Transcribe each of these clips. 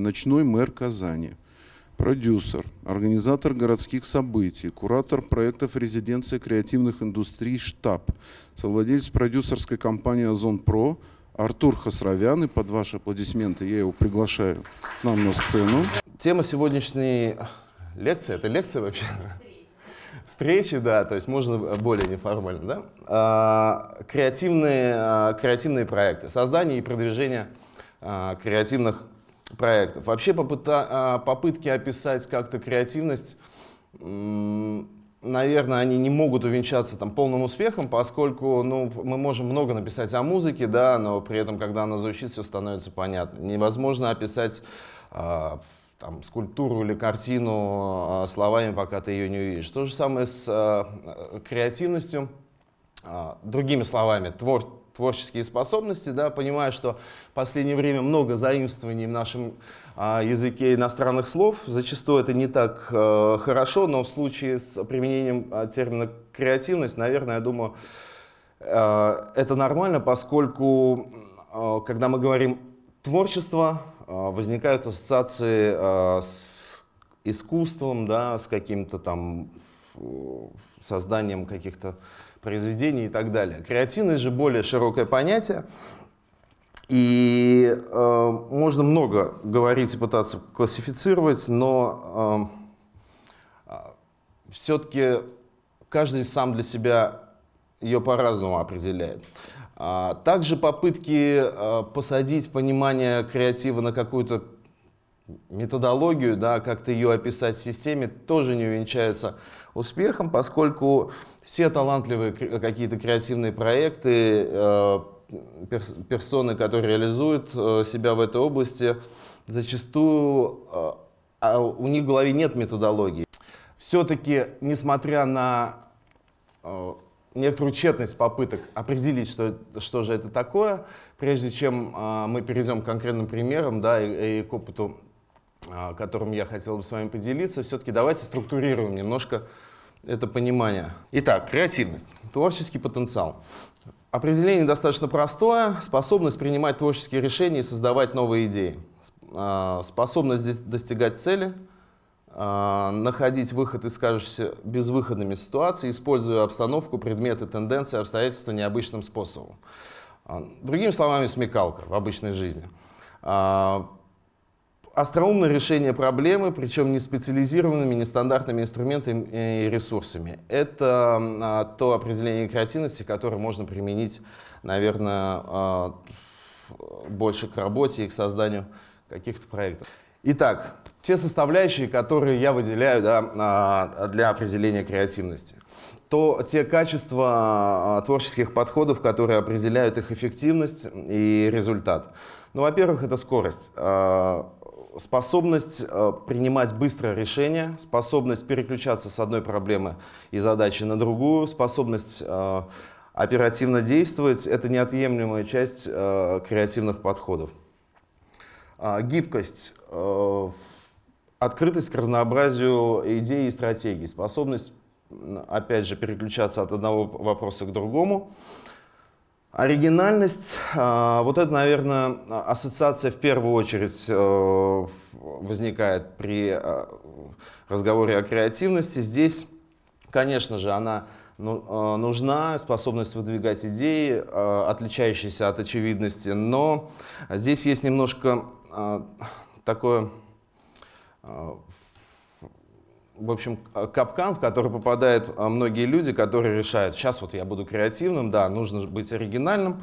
Ночной мэр Казани, продюсер, организатор городских событий, куратор проектов резиденции креативных индустрий «Штаб», совладелец продюсерской компании «Озон Про», Артур Хасровян, и под ваши аплодисменты я его приглашаю к нам на сцену. Тема сегодняшней лекции, это лекция вообще? Встречи, да, то есть можно более неформально, да? А, креативные, а, креативные проекты, создание и продвижение а, креативных проектов. Вообще попыта, а, попытки описать как-то креативность, наверное, они не могут увенчаться там полным успехом, поскольку ну, мы можем много написать о музыке, да, но при этом, когда она звучит, все становится понятно. Невозможно описать а, там, скульптуру или картину а, словами, пока ты ее не увидишь. То же самое с креативностью, другими словами, твор, творческие способности, да, понимая, что в последнее время много заимствований в нашем а, языке иностранных слов. Зачастую это не так а, хорошо, но в случае с применением а, термина креативность, наверное, я думаю, а, это нормально, поскольку а, когда мы говорим творчество, а, возникают ассоциации а, с искусством, да, с каким-то там созданием каких-то произведений и так далее. Креативность же более широкое понятие. И э, можно много говорить и пытаться классифицировать, но э, все-таки каждый сам для себя ее по-разному определяет. А, также попытки э, посадить понимание креатива на какую-то методологию, да, как-то ее описать в системе, тоже не увенчаются успехом, поскольку все талантливые какие-то креативные проекты, э, персоны, которые реализуют э, себя в этой области, зачастую э, а у них в голове нет методологии. Все-таки, несмотря на некоторую тщетность попыток определить, что, что же это такое, прежде чем мы перейдем к конкретным примерам да, и, и к опыту которым я хотел бы с вами поделиться, все-таки давайте структурируем немножко это понимание. Итак, креативность, творческий потенциал. Определение достаточно простое. Способность принимать творческие решения и создавать новые идеи. А, способность достигать цели, а, находить выход из кажущихся безвыходными ситуаций, используя обстановку, предметы, тенденции, обстоятельства необычным способом. Другими словами, смекалка в обычной жизни остроумное решение проблемы, причем не специализированными, нестандартными инструментами и ресурсами. Это а, то определение креативности, которое можно применить, наверное, а, больше к работе и к созданию каких-то проектов. Итак, те составляющие, которые я выделяю да, а, для определения креативности. То те качества творческих подходов, которые определяют их эффективность и результат. Ну, во-первых, это скорость. Способность э, принимать быстрое решение, способность переключаться с одной проблемы и задачи на другую, способность э, оперативно действовать – это неотъемлемая часть э, креативных подходов. А, гибкость, открытость к разнообразию идей и стратегий, способность, опять же, переключаться от одного вопроса к другому – Оригинальность, а, вот это, наверное, ассоциация в первую очередь э, возникает при э, разговоре о креативности. Здесь, конечно же, она ну, э, нужна, способность выдвигать идеи, отличающиеся от очевидности, но здесь есть немножко такое в общем, капкан, в который попадают а, многие люди, которые решают, сейчас вот я буду креативным, да, нужно быть оригинальным.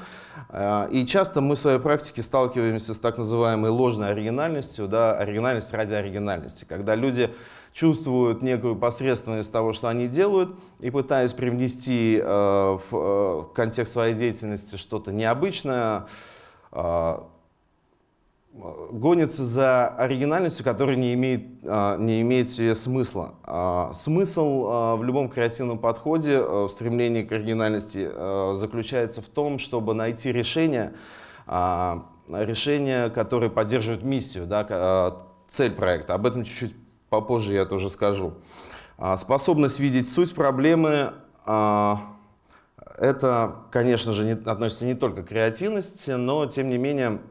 А, и часто мы в своей практике сталкиваемся с так называемой ложной оригинальностью, да, оригинальность ради оригинальности, когда люди чувствуют некую посредственность того, что они делают, и пытаясь привнести э, в э, контекст своей деятельности что-то необычное, э, гонится за оригинальностью, которая не имеет, а, не имеет себе смысла. А, смысл а, в любом креативном подходе, в стремлении к оригинальности заключается в том, чтобы найти решение, решение, которое поддерживает миссию, да, цель проекта. Об этом чуть-чуть попозже я тоже скажу. Способность видеть суть проблемы это, конечно же, не, относится не только к креативности, но, тем не менее,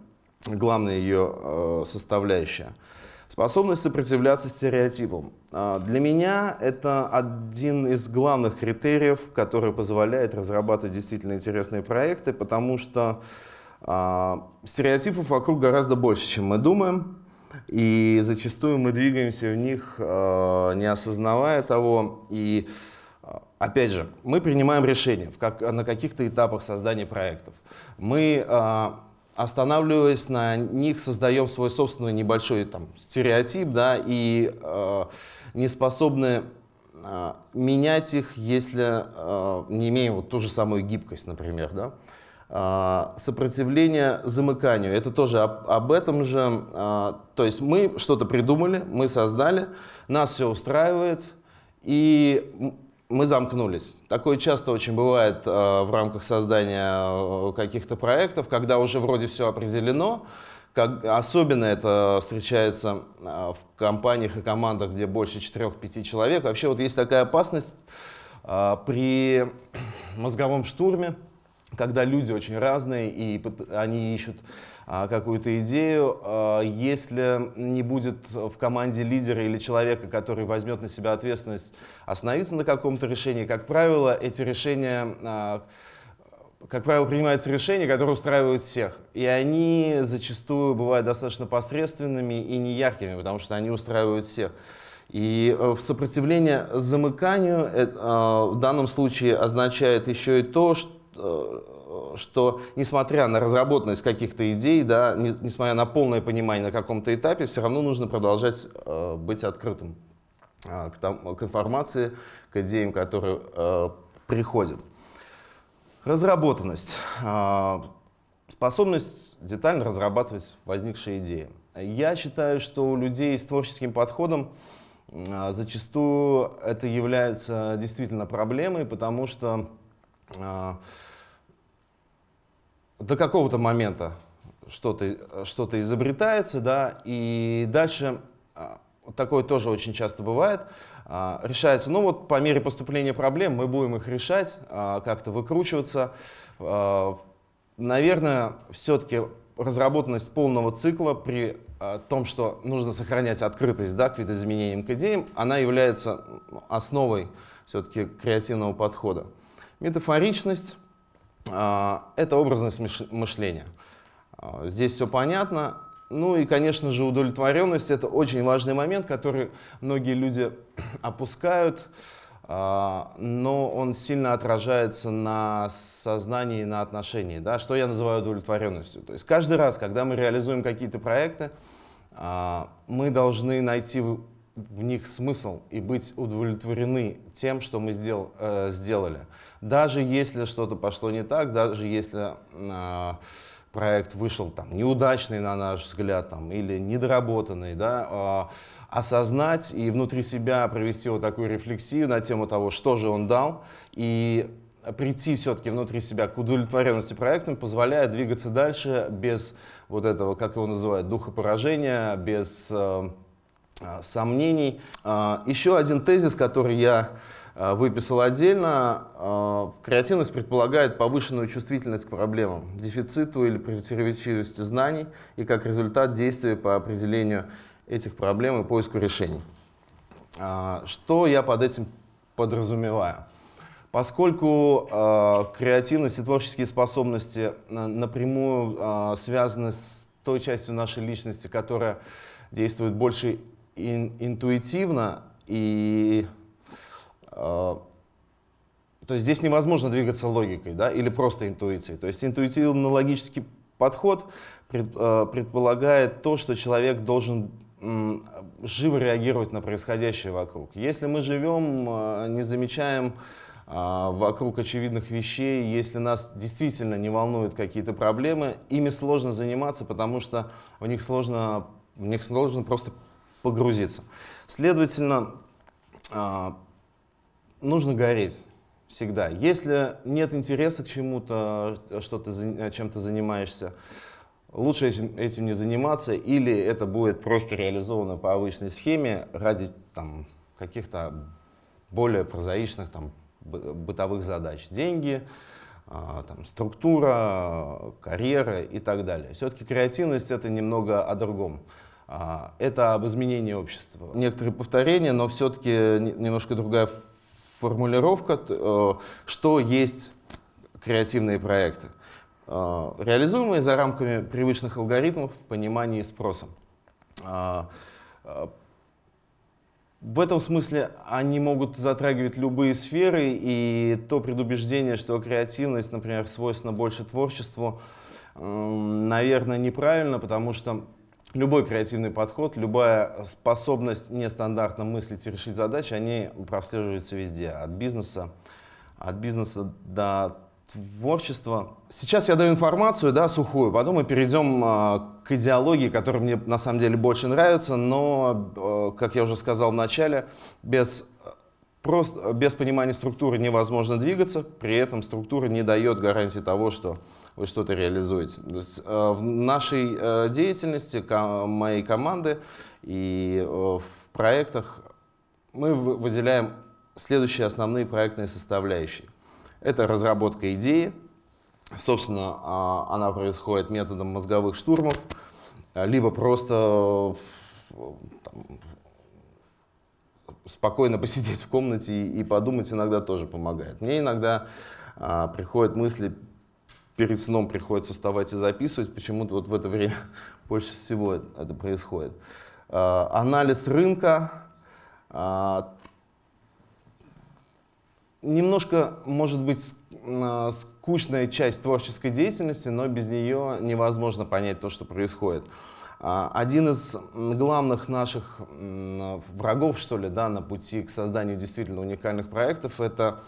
главная ее э, составляющая. Способность сопротивляться стереотипам. А, для меня это один из главных критериев, который позволяет разрабатывать действительно интересные проекты, потому что а, стереотипов вокруг гораздо больше, чем мы думаем. И зачастую мы двигаемся в них, а, не осознавая того. И опять же, мы принимаем решения на каких-то этапах создания проектов. Мы останавливаясь на них, создаем свой собственный небольшой там, стереотип, да, и э, не способны э, менять их, если э, не имеем вот ту же самую гибкость, например, да. Э, сопротивление замыканию, это тоже об, об этом же, э, то есть мы что-то придумали, мы создали, нас все устраивает, и мы замкнулись. Такое часто очень бывает э, в рамках создания э, каких-то проектов, когда уже вроде все определено. Как, особенно это встречается э, в компаниях и командах, где больше 4-5 человек. Вообще вот есть такая опасность э, при мозговом штурме, когда люди очень разные и они ищут какую-то идею, а, если не будет в команде лидера или человека, который возьмет на себя ответственность остановиться на каком-то решении, как правило, эти решения а, как правило, принимаются решения, которые устраивают всех. И они зачастую бывают достаточно посредственными и неяркими, потому что они устраивают всех. И э, в сопротивление замыканию это, в данном случае означает еще и то, что э, что несмотря на разработанность каких-то идей, да, не, несмотря на полное понимание на каком-то этапе, все равно нужно продолжать э, быть открытым э, к, там, к информации, к идеям, которые э, приходят. Разработанность. Э, способность детально разрабатывать возникшие идеи. Я считаю, что у людей с творческим подходом э, зачастую это является действительно проблемой, потому что э, до какого-то момента что-то что изобретается, да, и дальше а, такое тоже очень часто бывает, а, решается, ну вот по мере поступления проблем мы будем их решать, а, как-то выкручиваться. Наверное, все-таки разработанность полного цикла при том, что нужно сохранять открытость да, к видоизменениям, к идеям, она является основой все-таки креативного подхода. Метафоричность это образность мышления. А, здесь все понятно. Ну и, конечно же, удовлетворенность — это очень важный момент, который многие люди опускают, а, но он сильно отражается на сознании и на отношении. Да? Что я называю удовлетворенностью? То есть каждый раз, когда мы реализуем какие-то проекты, мы должны найти в них смысл и быть удовлетворены тем, что мы сдел, э, сделали. Даже если что-то пошло не так, даже если э, проект вышел там, неудачный, на наш взгляд, там, или недоработанный, да, э, осознать и внутри себя провести вот такую рефлексию на тему того, что же он дал, и прийти все-таки внутри себя к удовлетворенности проектом позволяет двигаться дальше без вот этого, как его называют, духа поражения, без э, сомнений. А, еще один тезис, который я а, выписал отдельно. Креативность предполагает повышенную чувствительность к проблемам, дефициту или противоречивости знаний и как результат действия по определению этих проблем и поиску решений. Что я под этим подразумеваю? Поскольку э, креативность и творческие способности напрямую э, связаны с той частью нашей личности, которая действует больше ин, интуитивно и э, то есть здесь невозможно двигаться логикой, да, или просто интуицией. То есть интуитивно-логический подход пред, э, предполагает то, что человек должен живо реагировать на происходящее вокруг. Если мы живем, э, не замечаем э, вокруг очевидных вещей, если нас действительно не волнуют какие-то проблемы, ими сложно заниматься, потому что в них сложно, в них сложно просто погрузиться. Следовательно, а, нужно гореть всегда. Если нет интереса к чему-то, что ты чем то занимаешься, лучше этим, этим не заниматься, или это будет просто реализовано по обычной схеме ради там, каких-то более прозаичных там, бытовых задач. Деньги, а, там, структура, карьера и так далее. Все-таки креативность это немного о другом. А, это об изменении общества. Некоторые повторения, но все-таки немножко другая формулировка, э, что есть креативные проекты. Э, реализуемые за рамками привычных алгоритмов понимания и спроса. А, э, в этом смысле они могут затрагивать любые сферы, и то предубеждение, что креативность, например, свойственна больше творчеству, наверное, неправильно, потому что любой креативный подход, любая способность нестандартно мыслить и решить задачи, они прослеживаются везде, от бизнеса, от бизнеса до творчества. Сейчас я даю информацию, да, сухую, потом мы перейдем э, к идеологии, которая мне на самом деле больше нравится, но, э, как я уже сказал в начале, без, просто, без понимания структуры невозможно двигаться, при этом структура не дает гарантии того, что вы что-то реализуете. То есть, э, в нашей э, деятельности, моей команды и э, в проектах мы выделяем следующие основные проектные составляющие. Это разработка идеи. Собственно, а, она происходит методом мозговых штурмов, либо просто там, спокойно посидеть в комнате и, и подумать иногда тоже помогает. Мне иногда а, приходят мысли перед сном приходится вставать и записывать, почему-то вот в это время больше всего это происходит. А, анализ рынка, а, немножко, может быть, а, скучная часть творческой деятельности, но без нее невозможно понять то, что происходит. Один из главных наших врагов, что ли, да, на пути к созданию действительно уникальных проектов, это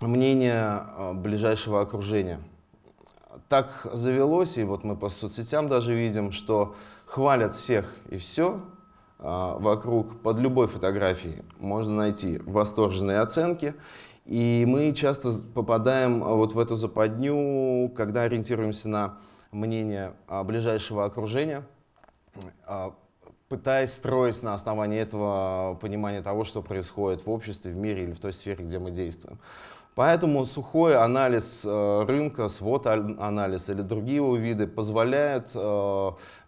мнение ближайшего окружения так завелось, и вот мы по соцсетям даже видим, что хвалят всех и все а, вокруг. Под любой фотографией можно найти восторженные оценки. И мы часто попадаем вот в эту западню, когда ориентируемся на мнение а, ближайшего окружения, а, пытаясь строить на основании этого понимание того, что происходит в обществе, в мире или в той сфере, где мы действуем. Поэтому сухой анализ рынка, свод-анализ или другие его виды позволяют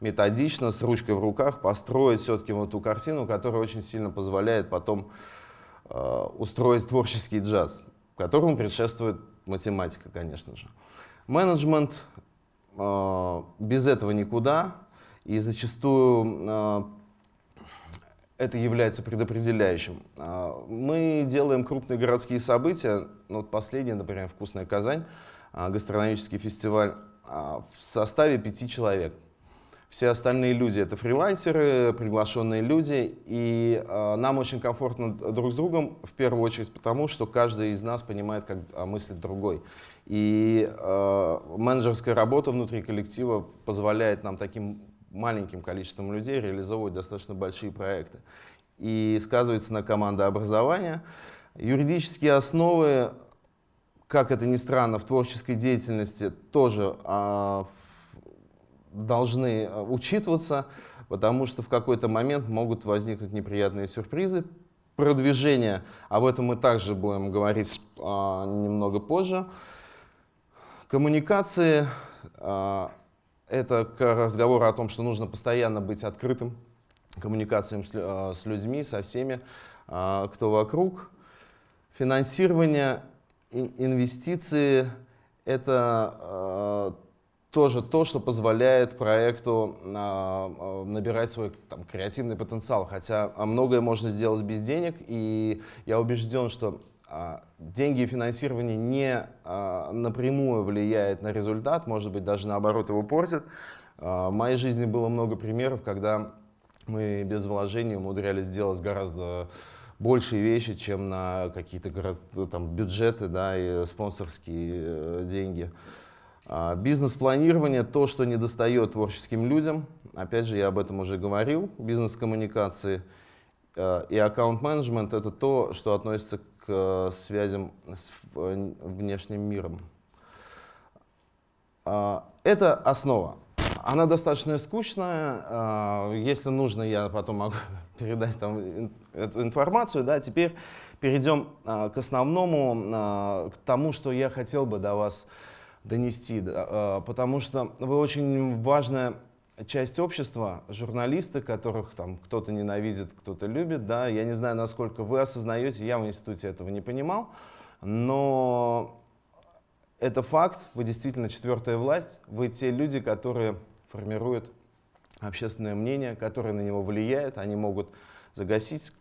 методично, с ручкой в руках построить все-таки вот ту картину, которая очень сильно позволяет потом устроить творческий джаз, которому предшествует математика, конечно же. Менеджмент без этого никуда, и зачастую это является предопределяющим. А, мы делаем крупные городские события. Ну, вот последнее, например, «Вкусная Казань», а, гастрономический фестиваль а, в составе пяти человек. Все остальные люди — это фрилансеры, приглашенные люди, и э, нам очень комфортно друг с другом, в первую очередь потому, что каждый из нас понимает, как мыслит другой. И э, менеджерская работа внутри коллектива позволяет нам таким маленьким количеством людей реализовывать достаточно большие проекты. И сказывается на командообразование. Юридические основы, как это ни странно, в творческой деятельности тоже а, должны учитываться, потому что в какой-то момент могут возникнуть неприятные сюрпризы. Продвижение, об этом мы также будем говорить а, немного позже. Коммуникации, а, это к разговору о том, что нужно постоянно быть открытым коммуникациям с, э, с людьми, со всеми, э, кто вокруг. Финансирование, инвестиции — это э, тоже то, что позволяет проекту набирать свой там, креативный потенциал. Хотя многое можно сделать без денег, и я убежден, что а, деньги и финансирование не а, напрямую влияет на результат, может быть, даже наоборот его портит. А, в моей жизни было много примеров, когда мы без вложений умудрялись сделать гораздо большие вещи, чем на какие-то там, бюджеты да, и спонсорские э, деньги. Бизнес-планирование — то, что не достает творческим людям. Опять же, я об этом уже говорил. Бизнес-коммуникации э, и аккаунт-менеджмент — это то, что относится к э, связям с внешним миром. А, это основа. Она достаточно скучная. А, если нужно, я потом могу передать там эту информацию. Да. Теперь перейдем а, к основному, а, к тому, что я хотел бы до вас донести. Потому что вы очень важная часть общества, журналисты, которых там кто-то ненавидит, кто-то любит. Да. Я не знаю, насколько вы осознаете, я в институте этого не понимал. Но это факт, вы действительно четвертая власть, вы те люди, которые формируют общественное мнение, которые на него влияют, они могут загасить,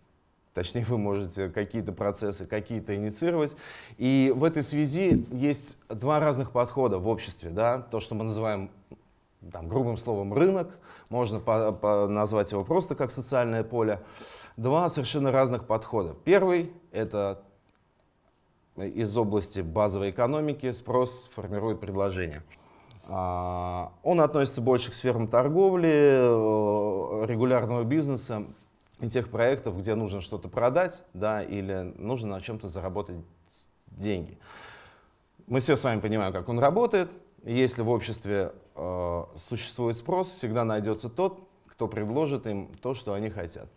точнее вы можете какие-то процессы, какие-то инициировать. И в этой связи есть два разных подхода в обществе, да, то, что мы называем там, грубым словом рынок, можно по, по назвать его просто как социальное поле. Два совершенно разных подхода. Первый — это из области базовой экономики, спрос формирует предложение. А, он относится больше к сферам торговли, э, регулярного бизнеса и тех проектов, где нужно что-то продать да, или нужно на чем-то заработать деньги. Мы все с вами понимаем, как он работает. Если в обществе э, существует спрос, всегда найдется тот, кто предложит им то, что они хотят.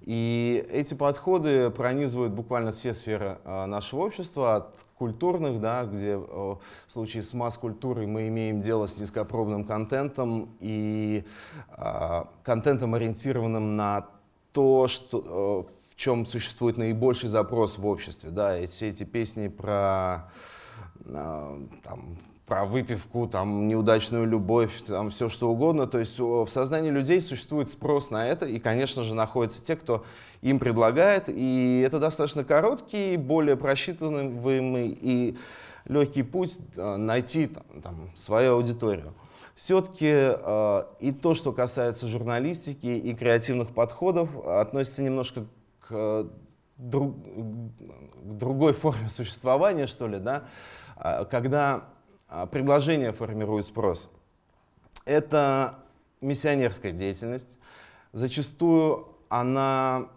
И эти подходы пронизывают буквально все сферы а, нашего общества, от культурных, да, где в случае с масс-культурой мы имеем дело с низкопробным контентом и а, контентом, ориентированным на то, что, в чем существует наибольший запрос в обществе. Да, и все эти песни про а, там, про выпивку, там, неудачную любовь, там, все что угодно. То есть в сознании людей существует спрос на это, и, конечно же, находятся те, кто им предлагает. И это достаточно короткий, более просчитываемый и легкий путь э, найти там, там, свою аудиторию. Все-таки э, и то, что касается журналистики и креативных подходов, относится немножко к, друг, к другой форме существования, что ли, да, э, когда а, предложение формирует спрос. Это миссионерская деятельность. Зачастую она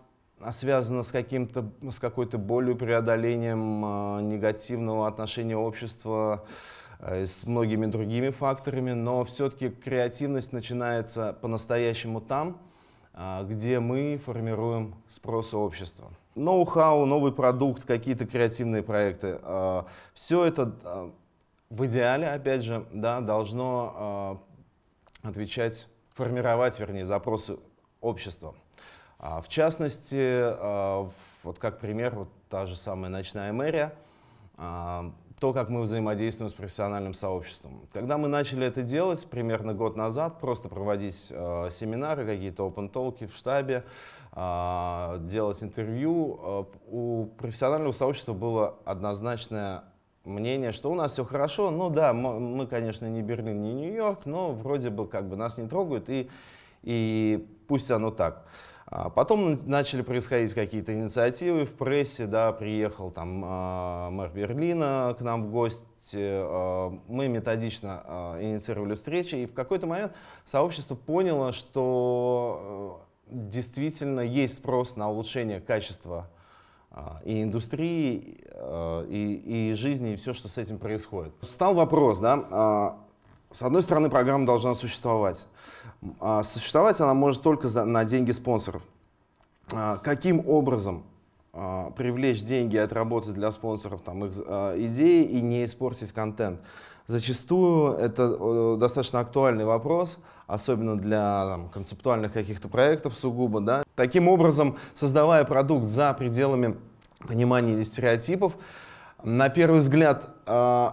связана с, каким-то, с какой-то болью, преодолением э, негативного отношения общества, э, с многими другими факторами, но все-таки креативность начинается по-настоящему там, э, где мы формируем спрос общества. Ноу-хау, новый продукт, какие-то креативные проекты. Э, все это в идеале, опять же, да, должно э, отвечать, формировать, вернее, запросы общества. А, в частности, э, вот как пример, вот та же самая ночная мэрия, э, то, как мы взаимодействуем с профессиональным сообществом. Когда мы начали это делать, примерно год назад, просто проводить э, семинары, какие-то open-толки в штабе, э, делать интервью, э, у профессионального сообщества было однозначное мнение, что у нас все хорошо. Ну да, мы, конечно, не Берлин, не Нью-Йорк, но вроде бы как бы нас не трогают, и, и пусть оно так. А потом начали происходить какие-то инициативы. В прессе, да, приехал там э, мэр Берлина к нам в гости, э, мы методично э, инициировали встречи, и в какой-то момент сообщество поняло, что э, действительно есть спрос на улучшение качества и индустрии, а, и, и жизни, и все, что с этим происходит. Стал вопрос, да, с одной стороны, программа должна существовать. Существовать она может только за, на деньги спонсоров. Каким образом привлечь деньги и отработать для спонсоров там, их идеи и не испортить контент? Зачастую это э, достаточно актуальный вопрос, особенно для там, концептуальных каких-то проектов сугубо. Да? Таким образом, создавая продукт за пределами понимания или стереотипов, на первый взгляд, э,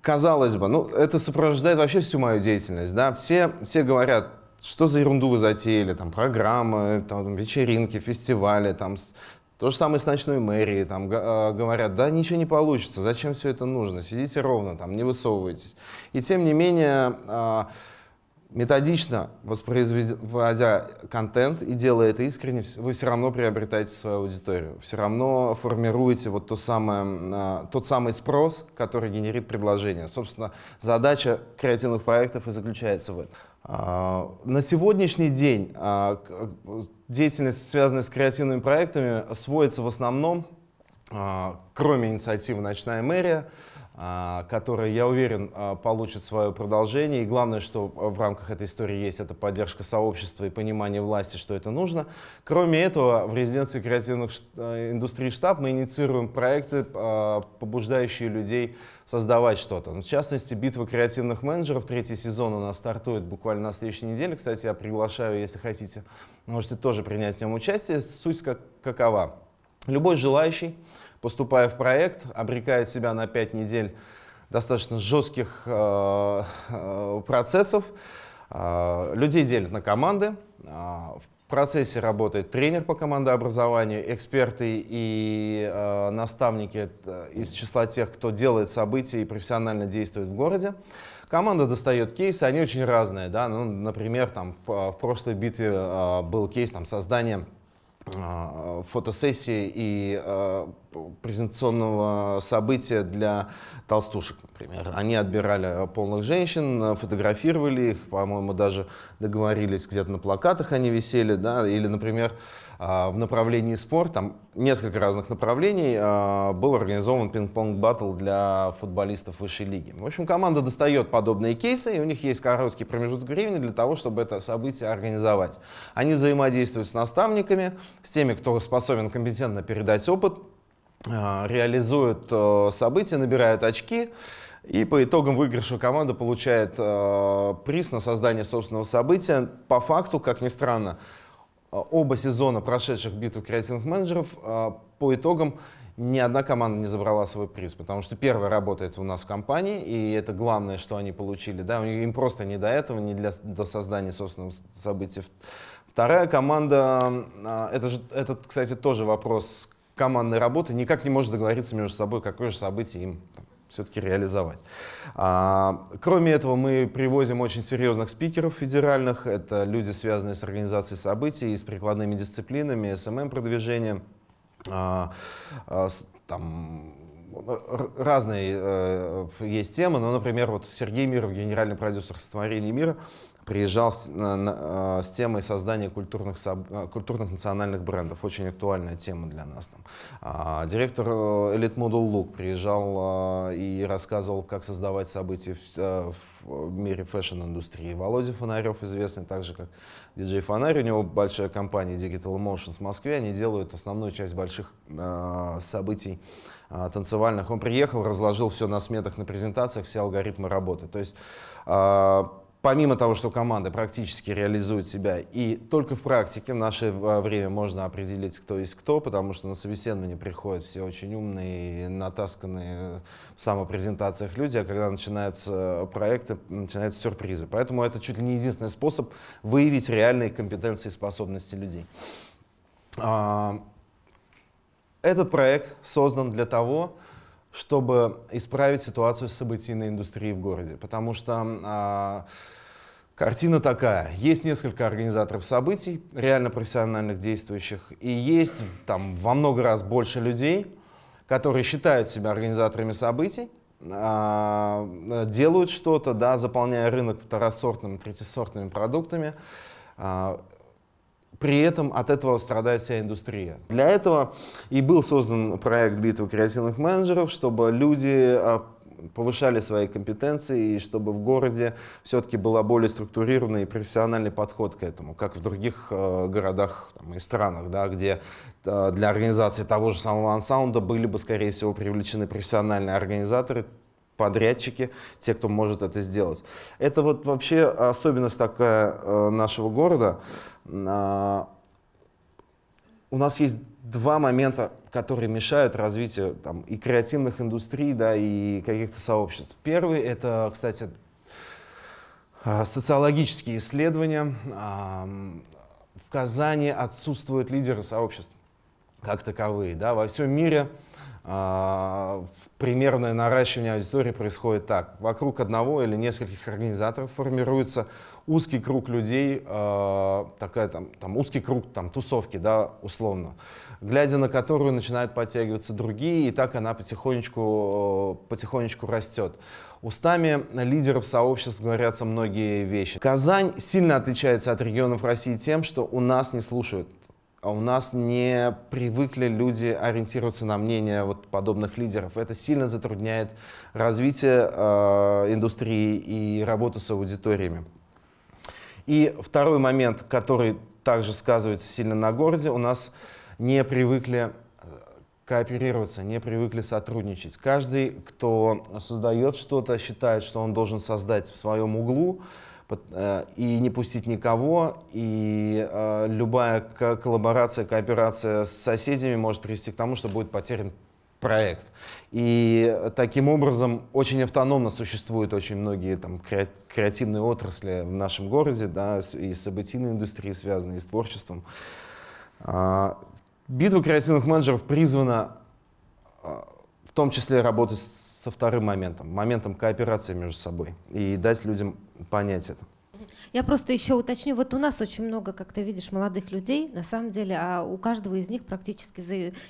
казалось бы, ну, это сопровождает вообще всю мою деятельность. Да? Все, все говорят, что за ерунду вы затеяли, там, программы, там, вечеринки, фестивали, там, то же самое с ночной мэрией, там э, говорят, да ничего не получится, зачем все это нужно, сидите ровно, там, не высовывайтесь. И тем не менее, э, методично воспроизводя контент и делая это искренне, вы все равно приобретаете свою аудиторию, все равно формируете вот то самое, э, тот самый спрос, который генерит предложение. Собственно, задача креативных проектов и заключается в этом. На сегодняшний день деятельность, связанная с креативными проектами, сводится в основном, а, кроме инициативы «Ночная мэрия», а, которая, я уверен, а, получит свое продолжение. И главное, что в рамках этой истории есть это поддержка сообщества и понимание власти, что это нужно. Кроме этого, в резиденции креативных индустрий штаб мы инициируем проекты, а, побуждающие людей создавать что-то. В частности, битва креативных менеджеров, третий сезон у нас стартует буквально на следующей неделе. Кстати, я приглашаю, если хотите, можете тоже принять в нем участие. Суть как, какова? Любой желающий поступая в проект, обрекает себя на 5 недель достаточно жестких э, э, процессов. Э, людей делят на команды. В процессе работает тренер по командообразованию, эксперты и наставники из числа тех, кто делает события и профессионально действует в городе. Команда достает кейсы, они очень разные. Да? Ну, например, там, в прошлой битве был кейс там, создания фотосессии и э, презентационного события для толстушек, например. Они отбирали полных женщин, фотографировали их, по-моему, даже договорились, где-то на плакатах они висели, да, или, например, а, в направлении спорт, там несколько разных направлений, а, был организован пинг-понг батл для футболистов высшей лиги. В общем, команда достает подобные кейсы, и у них есть короткий промежуток времени для того, чтобы это событие организовать. Они взаимодействуют с наставниками, с теми, кто способен компетентно передать опыт, а, реализуют э, события, набирают очки, и по итогам выигрыша команда получает э, приз на создание собственного события. По факту, как ни странно, а, оба сезона прошедших битвы креативных менеджеров а, по итогам ни одна команда не забрала свой приз, потому что первая работает у нас в компании, и это главное, что они получили. Да? Им просто не до этого, не для, до создания собственного события. Вторая команда, а, это, же, это, кстати, тоже вопрос командной работы, никак не может договориться между собой, какое же событие им все-таки реализовать. А, кроме этого, мы привозим очень серьезных спикеров федеральных. Это люди, связанные с организацией событий, с прикладными дисциплинами, СММ-продвижением. А, а, там разные э, есть темы, но, например, вот Сергей Миров, генеральный продюсер сотворения мира, приезжал с, на, на, а, с темой создания культурных, а, культурных национальных брендов. Очень актуальная тема для нас. Там. А, директор э, Elite Model Look приезжал а, и рассказывал, как создавать события в, а, в мире fashion-индустрии. Володя Фонарев, известный также как DJ Фонарь, у него большая компания Digital Emotions в Москве, они делают основную часть больших а, событий танцевальных. Он приехал, разложил все на сметах, на презентациях, все алгоритмы работы. То есть помимо того, что команда практически реализует себя, и только в практике в наше а, время можно определить, кто есть кто, потому что на собеседование приходят все очень умные, натасканные в самопрезентациях люди, а когда начинаются проекты, начинаются сюрпризы. Поэтому это чуть ли не единственный способ выявить реальные компетенции и способности людей. А, этот проект создан для того, чтобы исправить ситуацию с событийной индустрией в городе. Потому что а, картина такая. Есть несколько организаторов событий, реально профессиональных действующих, и есть там во много раз больше людей, которые считают себя организаторами событий, а, делают что-то, да, заполняя рынок второсортными, третьесортными продуктами, а, при этом от этого страдает вся индустрия. Для этого и был создан проект «Битва креативных менеджеров», чтобы люди а, повышали свои компетенции и чтобы в городе все-таки была более структурированный и профессиональный подход к этому, как в других э, городах там, и странах, да, где э, для организации того же самого ансаунда были бы, скорее всего, привлечены профессиональные организаторы, подрядчики, те, кто может это сделать. Это вот вообще особенность такая э, нашего города. Э, у нас есть два момента, которые мешают развитию там, и креативных индустрий, да, и каких-то сообществ. Первый — это, кстати, э, социологические исследования. В Казани отсутствуют лидеры сообществ как таковые. Да. Во всем мире а, примерное наращивание аудитории происходит так. Вокруг одного или нескольких организаторов формируется узкий круг людей, э, такая там, там узкий круг там, тусовки, да, условно, глядя на которую начинают подтягиваться другие, и так она потихонечку, потихонечку растет. Устами лидеров сообществ говорятся многие вещи. Казань сильно отличается от регионов России тем, что у нас не слушают а у нас не привыкли люди ориентироваться на мнение вот подобных лидеров. Это сильно затрудняет развитие э, индустрии и работу с аудиториями. И второй момент, который также сказывается сильно на городе, у нас не привыкли э, кооперироваться, не привыкли сотрудничать. Каждый, кто создает что-то, считает, что он должен создать в своем углу, и не пустить никого, и э, любая коллаборация, кооперация с соседями может привести к тому, что будет потерян проект. И таким образом очень автономно существуют очень многие там, креативные отрасли в нашем городе, да, и событийной индустрии, связанные с творчеством. А, битва креативных менеджеров призвана а, в том числе работать со вторым моментом, моментом кооперации между собой, и дать людям понять это. Я просто еще уточню, вот у нас очень много, как ты видишь, молодых людей, на самом деле, а у каждого из них практически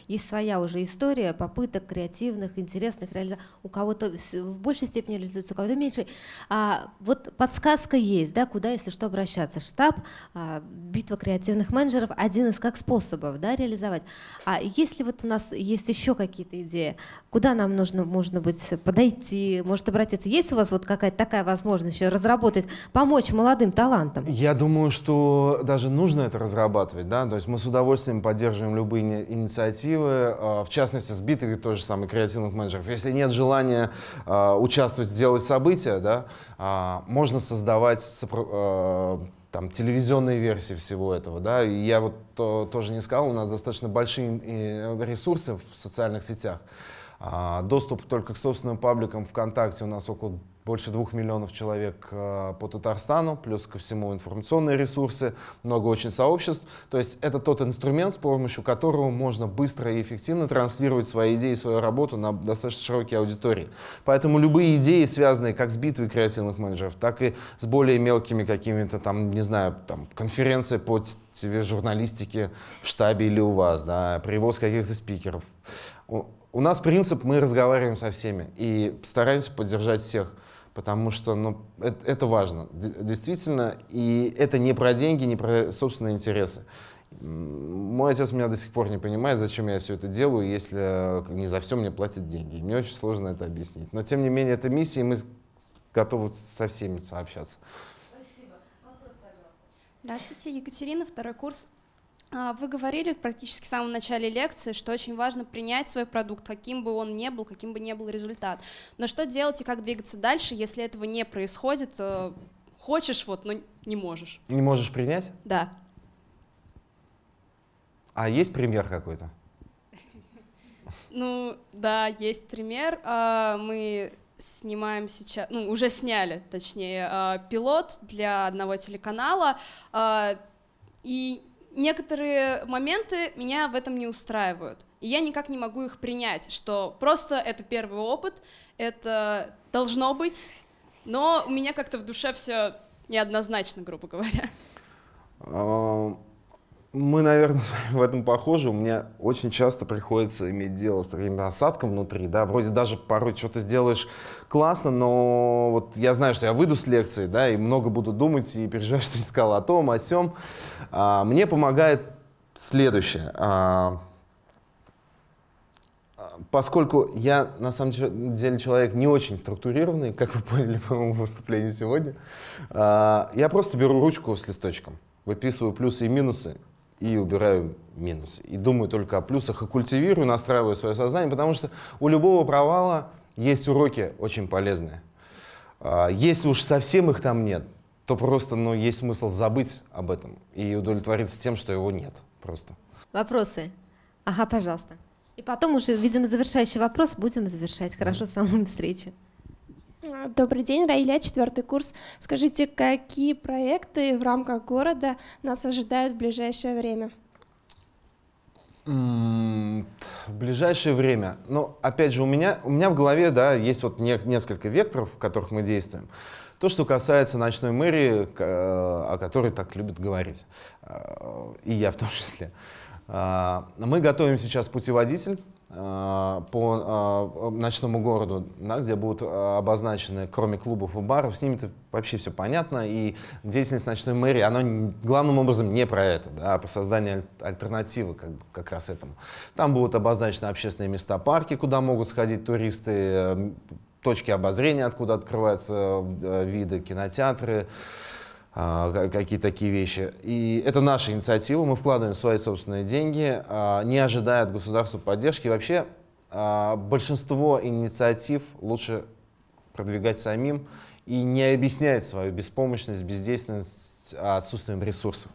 есть своя уже история попыток креативных, интересных реализаций. У кого-то в большей степени реализуется, у кого-то меньше. А вот подсказка есть, да, куда, если что, обращаться. Штаб, а, битва креативных менеджеров, один из как способов, да, реализовать. А если вот у нас есть еще какие-то идеи, куда нам нужно, можно быть, подойти, может обратиться? Есть у вас вот какая-то такая возможность еще разработать, помочь молодым талантам? Я думаю, что даже нужно это разрабатывать, да, то есть мы с удовольствием поддерживаем любые инициативы, а, в частности, с битвой тоже же самый креативных менеджеров. Если нет желания а, участвовать, сделать события, да, а, можно создавать там, телевизионные версии всего этого, да, и я вот то, тоже не сказал, у нас достаточно большие ресурсы в социальных сетях, доступ только к собственным пабликам ВКонтакте у нас около больше двух миллионов человек э, по Татарстану, плюс ко всему информационные ресурсы, много очень сообществ. То есть это тот инструмент, с помощью которого можно быстро и эффективно транслировать свои идеи, свою работу на достаточно широкие аудитории. Поэтому любые идеи, связанные как с битвой креативных менеджеров, так и с более мелкими какими-то там, не знаю, там, конференции по журналистике в штабе или у вас, да, привоз каких-то спикеров. У нас принцип, мы разговариваем со всеми и стараемся поддержать всех потому что ну, это, это важно, действительно, и это не про деньги, не про собственные интересы. Мой отец меня до сих пор не понимает, зачем я все это делаю, если не за все мне платят деньги. мне очень сложно это объяснить. Но тем не менее, это миссия, и мы готовы со всеми сообщаться. Спасибо. Вопрос, пожалуйста. Здравствуйте, Екатерина, второй курс. А, вы говорили практически в самом начале лекции, что очень важно принять свой продукт, каким бы он ни был, каким бы ни был результат. Но что делать и как двигаться дальше, если этого не происходит? Э, хочешь вот, но не можешь. Не можешь принять? Да. А есть пример какой-то? Ну, да, есть пример. А, мы снимаем сейчас, ну, уже сняли, точнее, а, пилот для одного телеканала, и некоторые моменты меня в этом не устраивают. И я никак не могу их принять, что просто это первый опыт, это должно быть, но у меня как-то в душе все неоднозначно, грубо говоря. А, мы, наверное, в этом похожи. У меня очень часто приходится иметь дело с таким осадком внутри, да, вроде даже порой что-то сделаешь классно, но вот я знаю, что я выйду с лекции, да, и много буду думать и переживать, что не сказал о том, о сем. А, мне помогает следующее. А, поскольку я, на самом деле, человек не очень структурированный, как вы поняли по моему выступлению сегодня, а, я просто беру ручку с листочком, выписываю плюсы и минусы, и убираю минусы. И думаю только о плюсах и культивирую, настраиваю свое сознание, потому что у любого провала есть уроки очень полезные. А, если уж совсем их там нет, то просто ну, есть смысл забыть об этом и удовлетвориться тем, что его нет просто. Вопросы? Ага, пожалуйста. И потом уже, видимо, завершающий вопрос будем завершать. Хорошо, с самой встречи. А, добрый день, Раиля, четвертый курс. Скажите, какие проекты в рамках города нас ожидают в ближайшее время? В ближайшее время. Ну, опять же, у меня, у меня в голове, да, есть вот не, несколько векторов, в которых мы действуем. То, что касается ночной мэрии, о которой так любят говорить, э, и я в том числе. А, мы готовим сейчас путеводитель э, по э, ночному городу, да, где будут э, обозначены, кроме клубов и баров, с ними-то вообще все понятно, и деятельность ночной мэрии, она главным образом не про это, да, а про создание аль- альтернативы как, как раз этому. Там будут обозначены общественные места, парки, куда могут сходить туристы, э, точки обозрения, откуда открываются э, виды, кинотеатры, а, ка- какие такие вещи. И это наша инициатива, мы вкладываем свои собственные деньги, а, не ожидая от государства поддержки. Вообще а, большинство инициатив лучше продвигать самим и не объяснять свою беспомощность, бездейственность а, отсутствием ресурсов.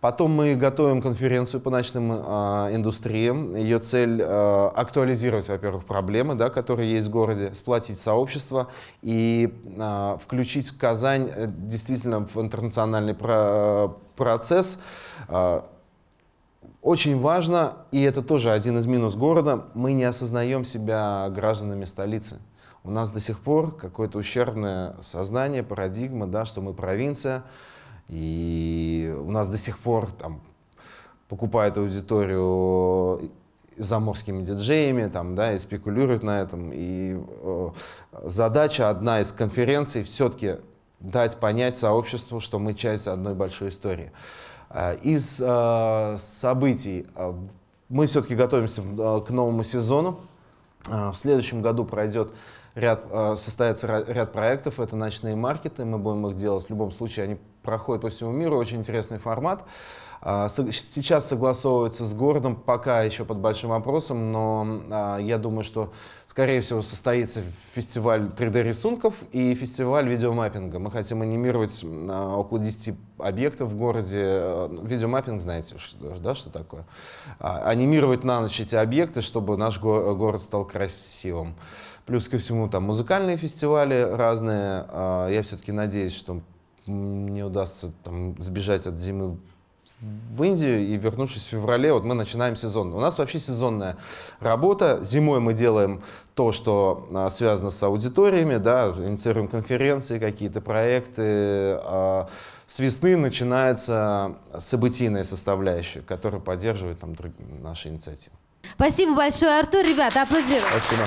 Потом мы готовим конференцию по ночным а, индустриям. Ее цель а, актуализировать, во-первых, проблемы, да, которые есть в городе, сплотить сообщество и а, включить Казань э, действительно в интернациональный про- процесс. А, очень важно, и это тоже один из минус города, мы не осознаем себя гражданами столицы. У нас до сих пор какое-то ущербное сознание, парадигма, да, что мы провинция, и у нас до сих пор там, покупают аудиторию заморскими диджеями, там, да, и спекулируют на этом. И э, задача одна из конференций все-таки дать понять сообществу, что мы часть одной большой истории. Э, Из э, событий э, мы все-таки готовимся э, к новому сезону. В следующем году пройдет ряд, э, состоится ряд проектов. Это ночные маркеты. Мы будем их делать. В любом случае, они проходят по всему миру. Очень интересный формат. А, Сейчас согласовывается с городом, пока еще под большим вопросом, но а, я думаю, что, скорее всего, состоится фестиваль 3D-рисунков и фестиваль видеомаппинга. Мы хотим анимировать а, около 10 объектов в городе. Э, Видеомаппинг, знаете, да, что такое? А, Анимировать на ночь эти объекты, чтобы наш го- город стал красивым. Плюс ко всему там музыкальные фестивали разные. А, Я все-таки надеюсь, что мне удастся там, сбежать от зимы в Индию и вернувшись в феврале, вот мы начинаем сезон. У нас вообще сезонная работа. Зимой мы делаем то, что а, связано с аудиториями, да, инициируем конференции, какие-то проекты. а с весны начинается событийная составляющая, которая поддерживает там, друг- наши инициативы. Спасибо большое, Артур. Ребята, аплодируем. Спасибо.